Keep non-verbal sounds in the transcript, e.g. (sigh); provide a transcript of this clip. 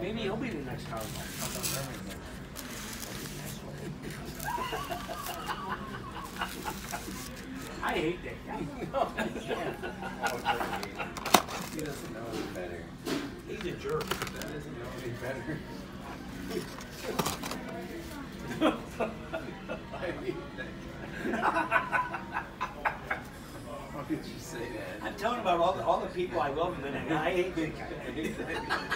Maybe he'll be the next Howard. I hate that guy. (laughs) He doesn't know any better. He's a jerk. He doesn't know any better. (laughs) (laughs) Why did you say that? I'm telling about all the, all the people I love and then I hate that guy.